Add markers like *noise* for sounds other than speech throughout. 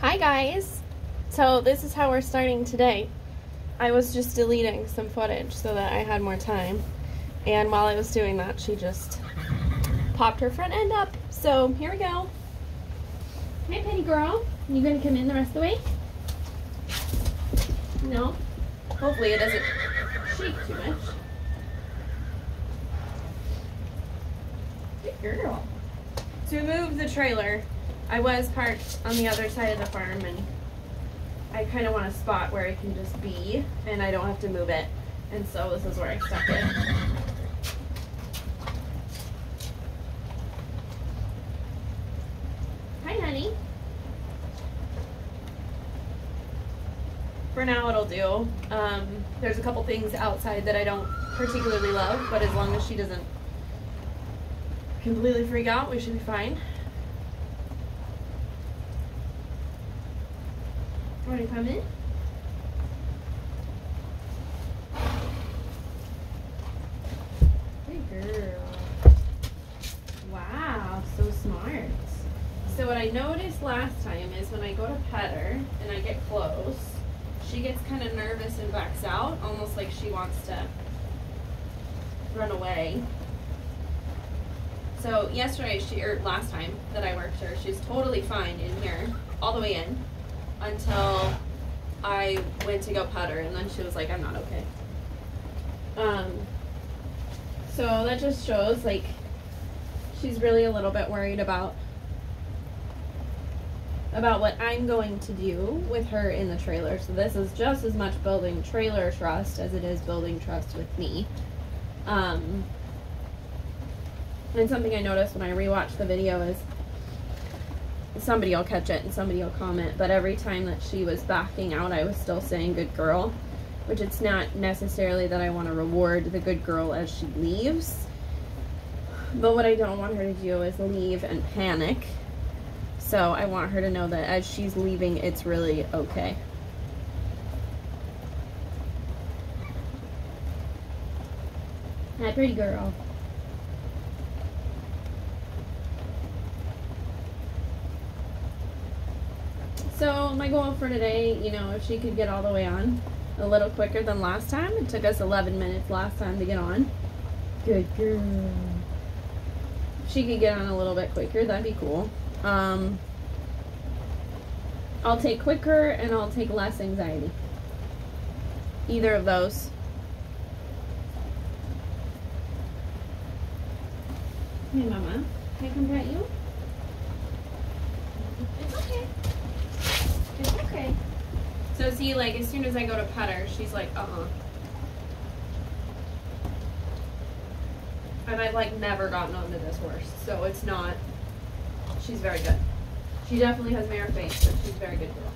Hi guys! So this is how we're starting today. I was just deleting some footage so that I had more time. And while I was doing that, she just popped her front end up. So here we go. Hey Penny girl, you gonna come in the rest of the way? No? Hopefully it doesn't shake too much. Good girl. To move the trailer, I was parked on the other side of the farm and I kind of want a spot where I can just be and I don't have to move it. And so this is where I stuck it. Hi, honey. For now, it'll do. Um, there's a couple things outside that I don't particularly love, but as long as she doesn't completely freak out, we should be fine. Want to come in? Good girl. Wow, so smart. So what I noticed last time is when I go to pet her and I get close, she gets kind of nervous and backs out, almost like she wants to run away. So yesterday, she or last time that I worked her, she was totally fine in here, all the way in, until I went to go pet her, and then she was like, "I'm not okay." Um. So that just shows like she's really a little bit worried about about what I'm going to do with her in the trailer. So this is just as much building trailer trust as it is building trust with me. Um, and something I noticed when I rewatched the video is somebody will catch it and somebody will comment, but every time that she was backing out, I was still saying good girl, which it's not necessarily that I want to reward the good girl as she leaves. But what I don't want her to do is leave and panic. So I want her to know that as she's leaving, it's really okay. Hi, pretty girl. So my goal for today, you know, if she could get all the way on a little quicker than last time. It took us 11 minutes last time to get on. Good girl. If she could get on a little bit quicker, that'd be cool. Um, I'll take quicker and I'll take less anxiety. Either of those. Hey, Mama. Can I come pet you? It's okay. Okay. So see, like, as soon as I go to pet her, she's like, uh-uh. And I've, like, never gotten onto this horse. So it's not, she's very good. She definitely has mare face, but she's very good girl.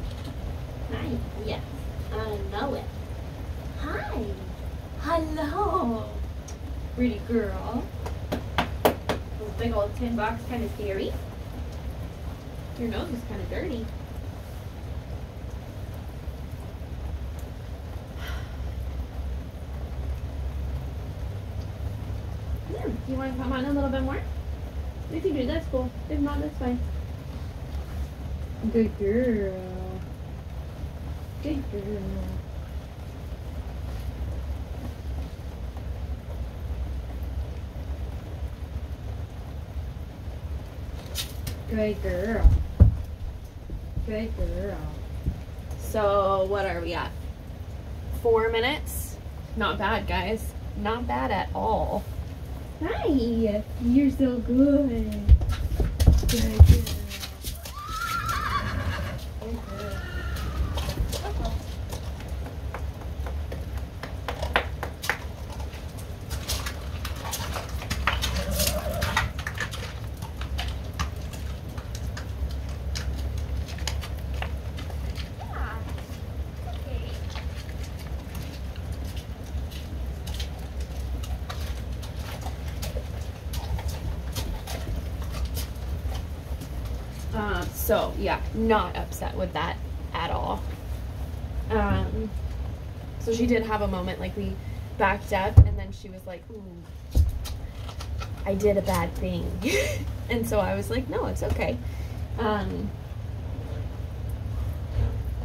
Hi. Yes, I know it. Hi. Hello. Pretty girl. This big old tin box kind of scary. Your nose is kind of dirty. You want to come on a little bit more? If you do, that's cool. If not, that's fine. Good girl. Good girl. Good girl. Good girl. So, what are we at? Four minutes? Not bad, guys. Not bad at all. Hi. You're so good. Good girl. Uh-oh. Yeah, okay. Uh, so yeah, not upset with that at all. Um, so she did have a moment like we backed up, and then she was like, "Ooh, I did a bad thing," *laughs* and so I was like, "No, it's okay." Um,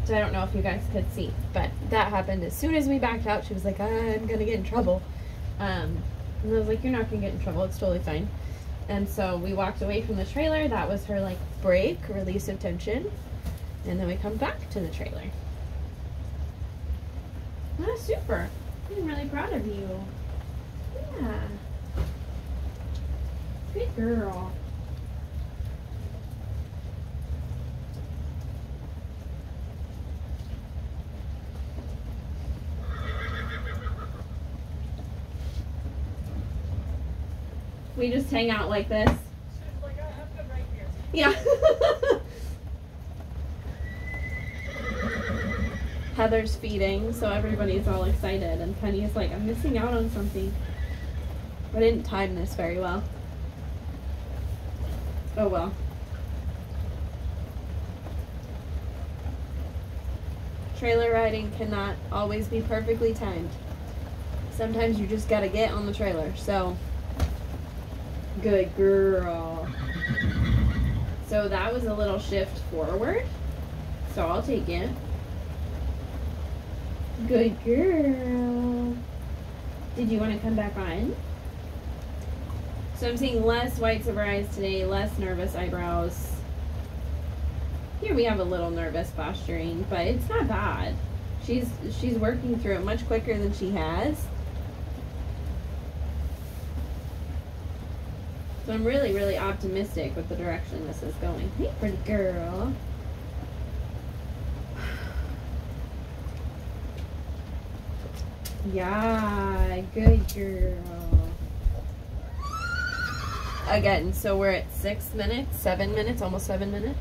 So I don't know if you guys could see, but that happened as soon as we backed out. She was like, "I'm gonna get in trouble," um, and I was like, "You're not gonna get in trouble. It's totally fine." And so we walked away from the trailer. That was her like break, release of tension, and then we come back to the trailer. Ah, super! I'm really proud of you. Yeah. Good girl. We just hang out like this. Yeah. *laughs* Heather's feeding, so everybody's all excited, and Penny's like, I'm missing out on something. I didn't time this very well. Oh well. Trailer riding cannot always be perfectly timed. Sometimes you just gotta get on the trailer, so. Good girl. So that was a little shift forward. So I'll take it. Good girl. Did you want to come back on? So I'm seeing less whites of her eyes today, less nervous eyebrows. Here we have a little nervous posturing, but it's not bad. She's she's working through it much quicker than she has. So I'm really, really optimistic with the direction this is going. Hey, pretty girl. *sighs* Yeah, good girl. Again, so we're at six minutes, seven minutes, almost seven minutes.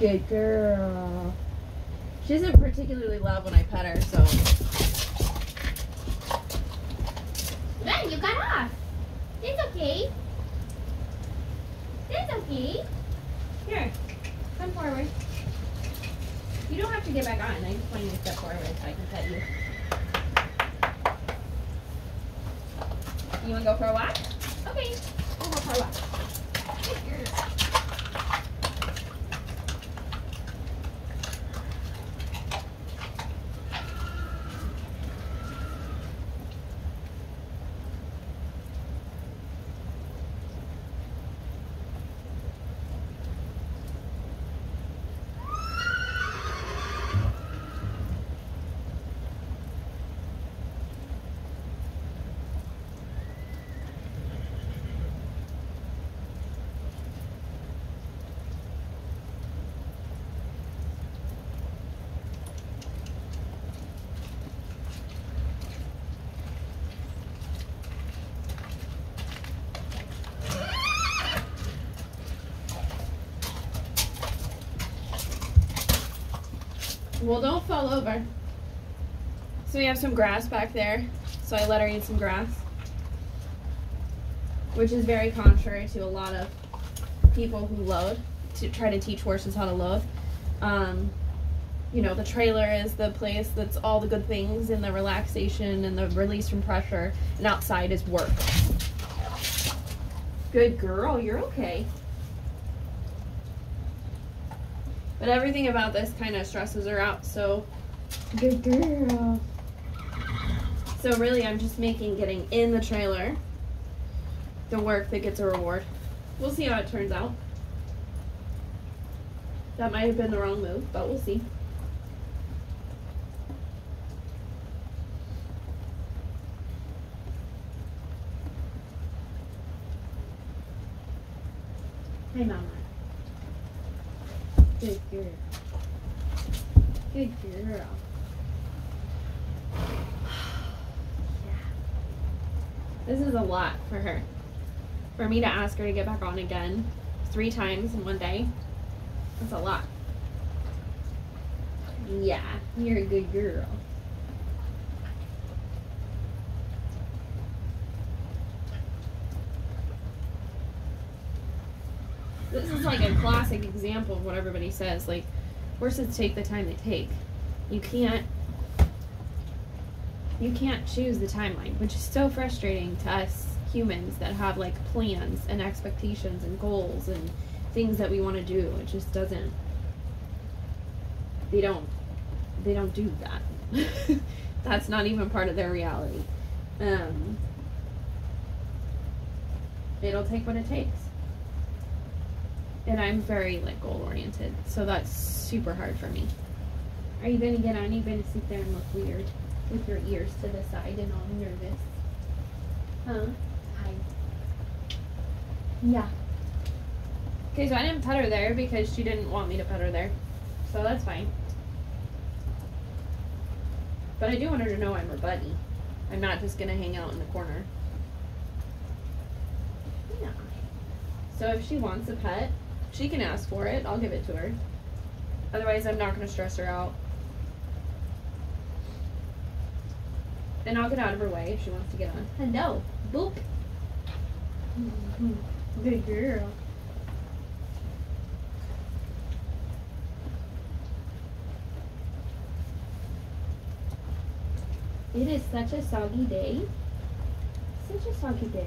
Good girl. She doesn't particularly love when I pet her, so. Then you got off. It's okay. It's okay. Here, come forward. You don't have to get back on. I just want you to step forward so I can pet you. You want to go for a walk? Okay, we'll go for a walk. Well, don't fall over. So we have some grass back there. So I let her eat some grass. Which is very contrary to a lot of people who load, to try to teach horses how to load. Um, you know, the trailer is the place that's all the good things and the relaxation and the release from pressure, and outside is work. Good girl, you're okay. But everything about this kind of stresses her out, so good girl. So really I'm just making getting in the trailer the work that gets a reward. We'll see how it turns out. That might have been the wrong move, but we'll see. Hey, Mama. Good girl. Good girl. yeah. This is a lot for her. For me to ask her to get back on again three times in one day, that's a lot. Yeah, you're a good girl. Is like a classic example of what everybody says. Like, horses take the time they take. You can't you can't choose the timeline, which is so frustrating to us humans that have like plans and expectations and goals and things that we want to do. It just doesn't they don't they don't do that. *laughs* That's not even part of their reality. Um, it'll take what it takes. And I'm very like goal oriented, so that's super hard for me. Are you gonna get on? Are you gonna sit there and look weird with your ears to the side and all nervous? Huh? Hi. Yeah. Okay, so I didn't pet her there because she didn't want me to pet her there. So that's fine. But I do want her to know I'm her buddy. I'm not just gonna hang out in the corner. Yeah. So if she wants a pet, she can ask for it. I'll give it to her. Otherwise, I'm not gonna stress her out. And I'll get out of her way if she wants to get on. Hello. Boop. Mm-hmm. Good girl. It is such a soggy day. Such a soggy day.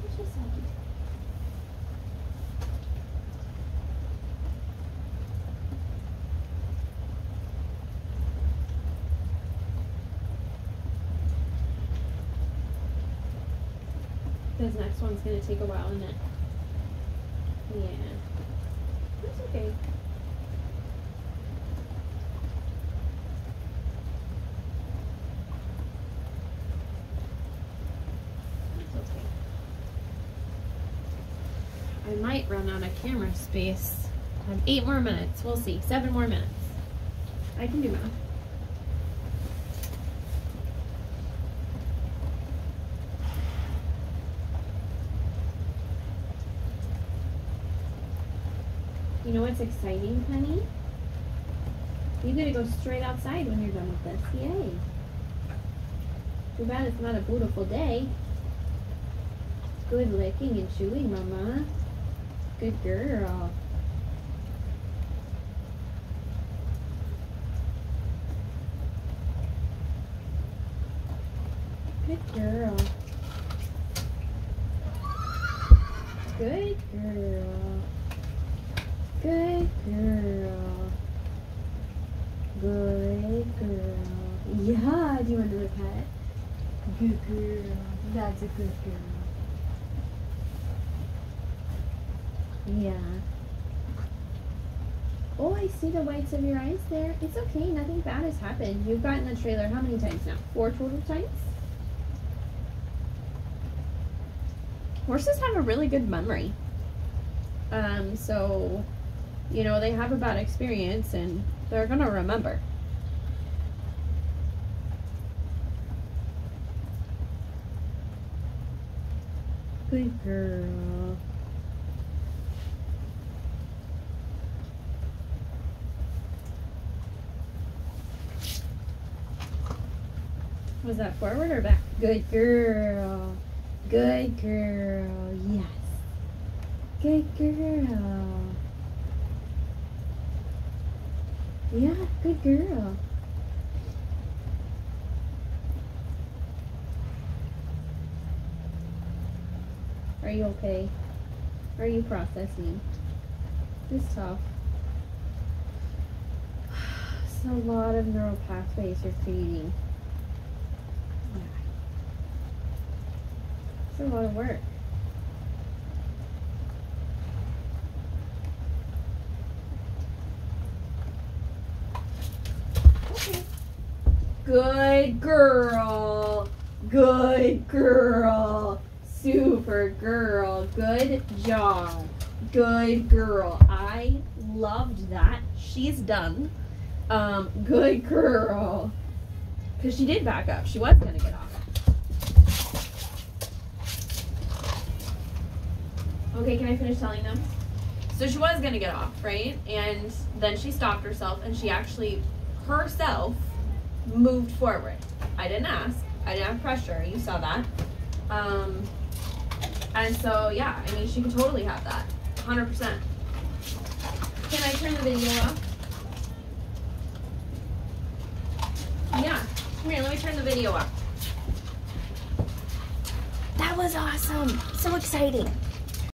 Such a soggy day. This next one's gonna take a while, isn't it? Yeah. That's okay. That's okay. I might run out of camera space. I have eight more minutes. We'll see. Seven more minutes. I can do math. Know what's exciting, honey? You get to go straight outside when you're done with this. Yay. Too bad it's not a beautiful day. Good licking and chewing, Mama. Good girl. Good girl. Good girl. Good girl. Good girl. You want another? Good girl. That's a good girl. Yeah. Oh, I see the whites of your eyes there. It's okay, nothing bad has happened. You've gotten the trailer how many times now? Four total times? Horses have a really good memory. Um, so, you know, they have a bad experience and they're gonna remember. Good girl. Was that forward or back? Good girl. Good girl. Yes. Good girl. Yeah, good girl. Are you okay? Are you processing? It's tough. It's a lot of neural pathways you're creating. It's a lot of work. Okay. Good girl. Good girl. Super girl. Good job. Good girl. I loved that. She's done. Um, good girl. Because she did back up. She was going to get off. Okay, can I finish telling them? So she was going to get off, right? And then she stopped herself and she actually herself moved forward. I didn't ask. I didn't have pressure. You saw that. Um, and so, yeah, I mean, she could totally have that. 100%. Can I turn the video off? Yeah. Come here, let me turn the video off. That was awesome. So exciting.